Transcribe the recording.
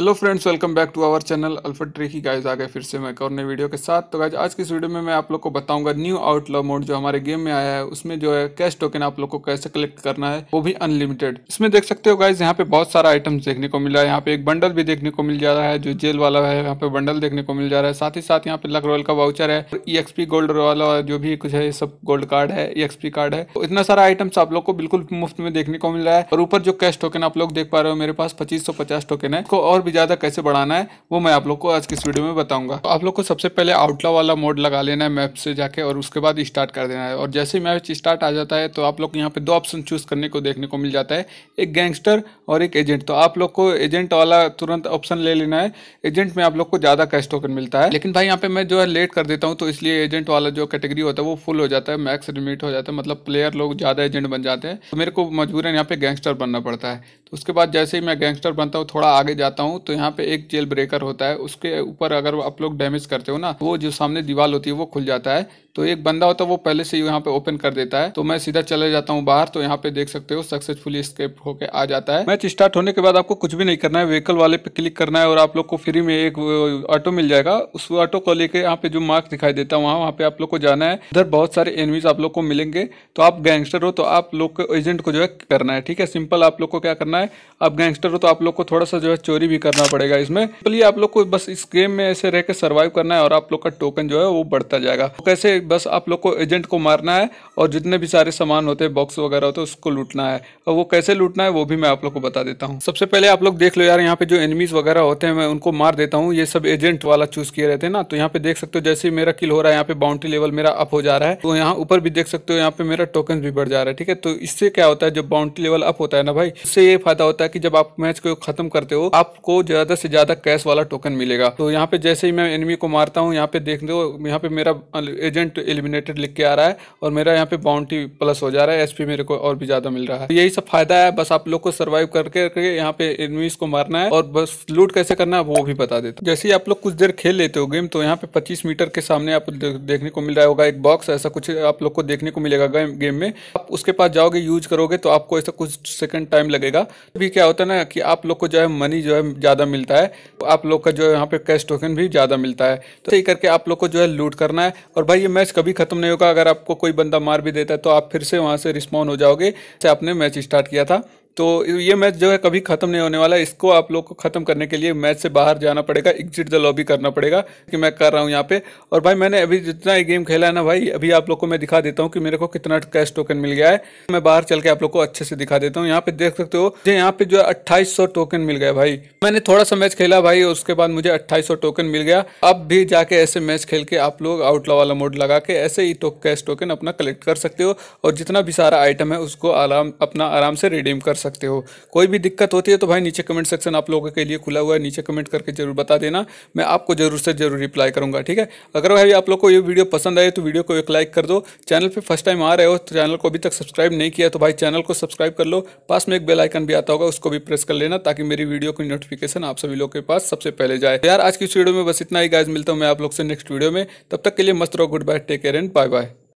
Hello friends welcome back to our channel Alpha Tricky guys आ गए फिर से मैं और नई वीडियो के साथ। तो गाइज़ आज की इस वीडियो में मैं आप लोग को बताऊँगा न्यू आउटलॉ मोड जो हमारे गेम में आया है। उसमें जो है कैश टोकन आप लोग को कैसे कलेक्ट करना है, वो भी अनलिमिटेड इसमें देख सकते हो गाइज़ यहाँ पे बहुत सारा आइटम्स देखने को मिल है। यहाँ पे एक बंडल भी देखने को मिल जा रहा है, जो जेल वाला है, यहाँ पे बंडल देखने को मिल जा रहा है। साथ ही साथ यहाँ पे लक रॉयल का वाउचर है ई गोल्ड वाला जो भी कुछ है सब गोल्ड कार्ड है ई कार्ड है। तो इतना सारा आइटम्स आप लोग को बिल्कुल मुफ़्त में देखने को मिल रहा है। और ऊपर जो कैश टोकन आप लोग देख पा रहे हो, मेरे पास पच्चीस टोकन है। और भी ज़्यादा कैसे बढ़ाना है, वो मैं आप लोग को आज की इस वीडियो में बताऊँगा। तो आप लोग को सबसे पहले आउटला वाला मोड लगा लेना है मैप से जाके और उसके बाद स्टार्ट कर देना है। और जैसे ही मैच स्टार्ट आ जाता है तो आप लोग यहाँ पे दो ऑप्शन चूज़ करने को देखने को मिल जाता है। एक गैंगस्टर और एक एजेंट तो आप लोग को एजेंट वाला तुरंत ऑप्शन ले लेना है। एजेंट में आप लोग को ज़्यादा कैश टोकन मिलता है। लेकिन भाई यहाँ पे मैं जो है लेट कर देता हूँ तो इसलिए एजेंट वाला जो कैटेगरी होता है, वो फुल हो जाता है मैक्स लिमिट हो जाता है। मतलब प्लेयर लोग ज़्यादा एजेंट बन जाते हैं। तो मेरे को मजबूरन यहाँ पे गैंगस्टर बनना पड़ता है। तो उसके बाद जैसे ही मैं गैंगस्टर बनता हूँ, थोड़ा आगे जाता हूँ। तो यहाँ पे एक जेल ब्रेकर होता है, उसके ऊपर अगर आप लोग डैमेज करते हो ना, वो जो सामने दीवार होती है, वो खुल जाता है। तो एक बंदा होता है, वो पहले से यहाँ पे ओपन कर देता है। तो मैं सीधा चले जाता हूँ बाहर तो यहाँ पे देख सकते हो सक्सेसफुली स्केप होके आ जाता है। मैच स्टार्ट होने के बाद आपको कुछ भी नहीं करना है व्हीकल वाले पे क्लिक करना है और आप लोग को फ्री में एक ऑटो मिल जाएगा। उस ऑटो को लेके यहाँ पे जो मार्क दिखाई देता है, वहाँ वहाँ पे आप लोग को जाना है। इधर बहुत सारे एनिमीज आप लोग को मिलेंगे। तो आप गैंगस्टर हो तो आप लोग को एजेंट को जो है करना है, ठीक है? सिंपल आप लोग को क्या करना है, आप गैंगस्टर हो तो आप लोग को थोड़ा सा जो है चोरी भी करना पड़ेगा इसमें। आप लोग को बस इस गेम में ऐसे रह के सर्वाइव करना है और आप लोग का टोकन जो है वो बढ़ता जाएगा। तो कैसे बस आप लोग को एजेंट को मारना है और जितने भी सारे सामान होते हैं बॉक्स वगैरह होते हैं, उसको लूटना है। और वो कैसे लूटना है, वो भी मैं आप लोग को बता देता हूँ। सबसे पहले आप लोग देख लो यार, यहाँ पे जो एनिमीज वगैरह होते हैं, मैं उनको मार देता हूँ। ये सब एजेंट वाला चूज़ किए रहते हैं ना तो यहाँ पे देख सकते हो, जैसे मेरा किल हो रहा है, यहाँ पे बाउंड्री लेवल मेरा अप हो जा रहा है। तो यहाँ ऊपर भी देख सकते हो, यहाँ पे मेरा टोकन भी बढ़ जा रहा है, ठीक है? तो इससे क्या होता है, जब बाउंड्री लेवल अप होता है ना भाई इससे ये फ़ायदा होता है कि जब आप मैच को खत्म करते हो, आपको ज़्यादा से ज़्यादा कैश वाला टोकन मिलेगा। तो यहाँ पे जैसे ही मैं एनिमी को मारता हूँ, यहाँ पे देख दो, यहाँ पे मेरा एजेंट एलिमिनेटेड लिख के आ रहा है और मेरा यहाँ पे बाउंड्री प्लस हो जा रहा है एसपी मेरे को और भी ज़्यादा मिल रहा है। यही सब फ़ायदा है, बस आप लोग को सर्वाइव करके करके यहाँ पे एनिमीज को मारना है और बस लूट कैसे करना है वो भी बता देता जैसे ही आप लोग कुछ देर खेल लेते हो गेम तो यहाँ पे पच्चीस मीटर के सामने आप देखने को मिल रहा होगा एक बॉक्स ऐसा कुछ आप लोग को देखने को मिलेगा गेम में। आप उसके पास जाओगे यूज़ करोगे तो आपको ऐसा कुछ सेकंड टाइम लगेगा। अभी क्या होता है ना कि आप लोग को जो है मनी जो है ज़्यादा मिलता है, आप लोग का जो है यहाँ पे कैश टोकन भी ज़्यादा मिलता है। तो यही करके आप लोग को जो है लूट करना है। और भाई, ये मैच कभी खत्म नहीं होगा। अगर आपको कोई बंदा मार भी देता है तो आप फिर से वहाँ से रिस्पॉन्ड हो जाओगे। से आपने मैच स्टार्ट किया था। तो ये मैच जो है कभी खत्म नहीं होने वाला इसको आप लोग को खत्म करने के लिए मैच से बाहर जाना पड़ेगा। एग्जिट द लॉबी करना पड़ेगा कि मैं कर रहा हूँ यहाँ पे। और भाई, मैंने अभी जितना ये गेम खेला है ना भाई, अभी आप लोग को मैं दिखा देता हूँ कि मेरे को कितना कैश टोकन मिल गया है। मैं बाहर चल के आप लोग को अच्छे से दिखा देता हूँ। यहाँ पे देख सकते हो यहाँ पे जो है अट्ठाईस टोकन मिल गया भाई। मैंने थोड़ा सा मैच खेला भाई, उसके बाद मुझे अट्ठाईस टोकन मिल गया। अब भी जाके ऐसे मैच खेल के आप लोग आउटला वाला मोड लगा के ऐसे ही तो कैश टोकन अपना कलेक्ट कर सकते हो। और जितना भी सारा आइटम है, उसको आराम, अपना आराम से रिडीम कर सकते हो। कोई भी दिक्कत होती है तो भाई नीचे कमेंट सेक्शन आप लोगों के लिए खुला हुआ है। नीचे कमेंट करके ज़रूर बता देना। मैं आपको ज़रूर से ज़रूर रिप्लाई करूँगा, ठीक है? अगर भाई आप लोग को ये वीडियो पसंद आए तो वीडियो को एक लाइक कर दो। चैनल पर फ़र्स्ट टाइम आ रहे हो तो चैनल को अभी तक सब्सक्राइब नहीं किया तो भाई चैनल को सब्सक्राइब कर लो। पास में एक बेल आइकन भी आता होगा, उसको भी प्रेस कर लेना ताकि मेरी वीडियो की नोटिफिकेशन आप सभी लोग के पास सबसे पहले जाए। यार आज की इस वीडियो में बस इतना ही गाइज़ मिलता हूँ मैं आप लोग से नेक्स्ट वीडियो में। तब तक के लिए मस्त रहो good bye take care and bye bye